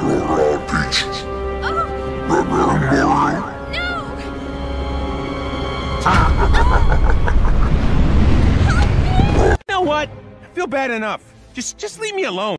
Oh. Remember Mario? No! you know what? I feel bad enough. Just, just leave me alone.